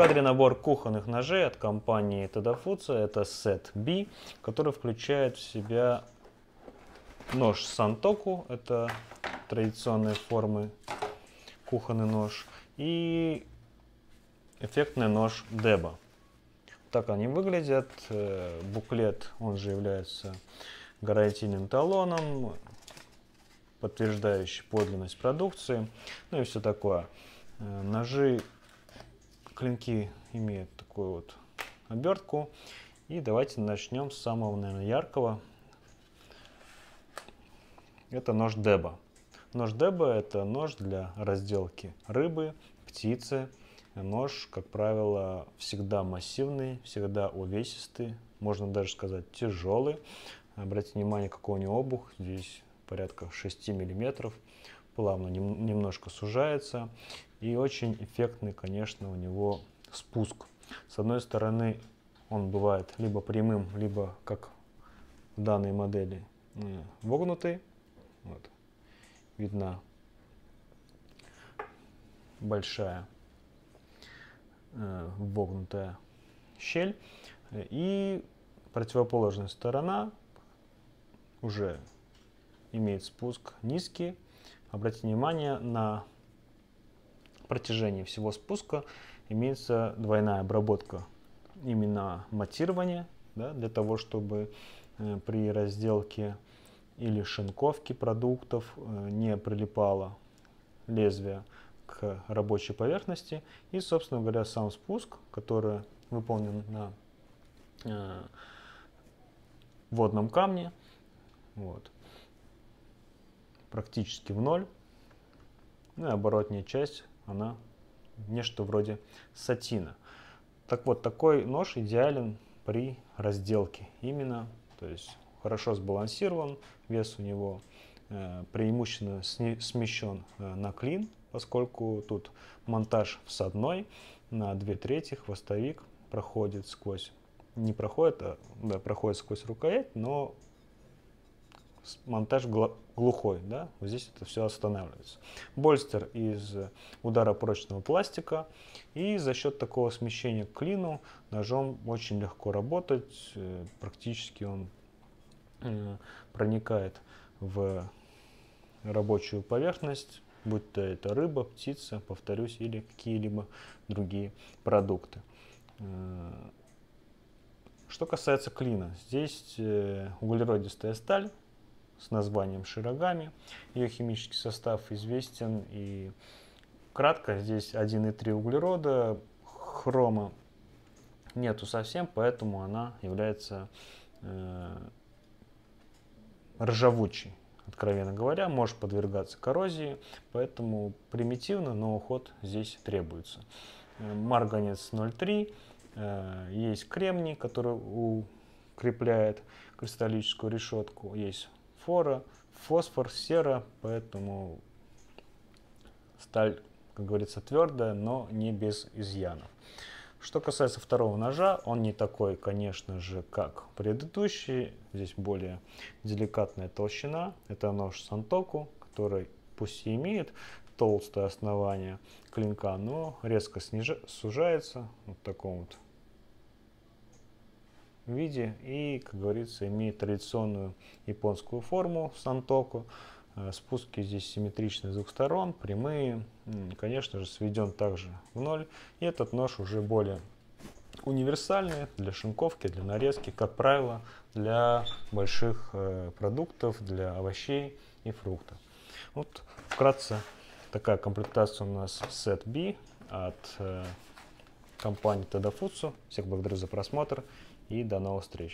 кадре набор кухонных ножей от компании Tadafutsu. Это Set B, который включает в себя нож Сантоку. Это традиционные формы кухонный нож. И эффектный нож Деба. Так они выглядят. Э, буклет, он же является гарантийным талоном, подтверждающий подлинность продукции. Ну и все такое. Э, ножи, клинки имеют такую вот обертку. И давайте начнем с самого, наверное, яркого. Это нож Деба. Нож Деба это нож для разделки рыбы, птицы, Нож, как правило, всегда массивный, всегда увесистый, можно даже сказать тяжелый. Обратите внимание, какой у него обух. Здесь порядка 6 миллиметров. Плавно немножко сужается. И очень эффектный, конечно, у него спуск. С одной стороны, он бывает либо прямым, либо, как в данной модели, э, вогнутый. Вот. Видна большая э, вогнутая щель. И противоположная сторона уже имеет спуск низкий. Обратите внимание, на протяжении всего спуска имеется двойная обработка. Именно матирования, да, для того, чтобы э, при разделке или шинковке продуктов э, не прилипало лезвие к рабочей поверхности. И, собственно говоря, сам спуск, который выполнен на э, водном камне, вот, практически в ноль. Ну и оборотная часть, она нечто вроде сатина. Так вот, такой нож идеален при разделке. Именно, то есть хорошо сбалансирован, вес у него э, преимущественно смещен э, на клин, поскольку тут монтаж всадной на 2 трети, хвостовик проходит сквозь, не проходит, а да, проходит сквозь рукоять, но монтаж глухой, да, вот здесь это все останавливается. Больстер из ударопрочного пластика, и за счет такого смещения к клину ножом очень легко работать, э, практически он э, проникает в рабочую поверхность, будь то это рыба, птица, повторюсь, или какие-либо другие продукты. Э, что касается клина, здесь углеродистая сталь с названием широгами. Ее химический состав известен и кратко здесь 1,3 углерода, хрома нету совсем, поэтому она является э, ржавучей откровенно говоря, может подвергаться коррозии, поэтому примитивно, но уход здесь требуется. Э, марганец 0,3, э, есть кремний, который укрепляет кристаллическую решетку, есть фора, фосфор, сера, поэтому сталь, как говорится, твердая, но не без изъянов. Что касается второго ножа, он не такой, конечно же, как предыдущий. Здесь более деликатная толщина. Это нож Сантоку, который пусть и имеет толстое основание клинка, но резко сниж... сужается вот таком вот виде и, как говорится, имеет традиционную японскую форму Сантоку. Э, спуски здесь симметричны с двух сторон, прямые. Конечно же, сведен также в ноль. И этот нож уже более универсальный для шинковки, для нарезки, как правило, для больших э, продуктов, для овощей и фруктов. Вот вкратце такая комплектация у нас Set B от э, компании Tadafutsu. Всех благодарю за просмотр и до новых встреч.